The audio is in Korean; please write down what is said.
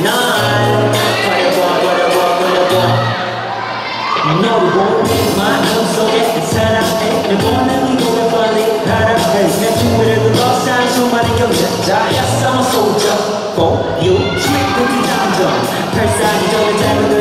nine. 자, 야, Summer 칠, 끝, 이, 담정, 탈사, 이, 전에 짧은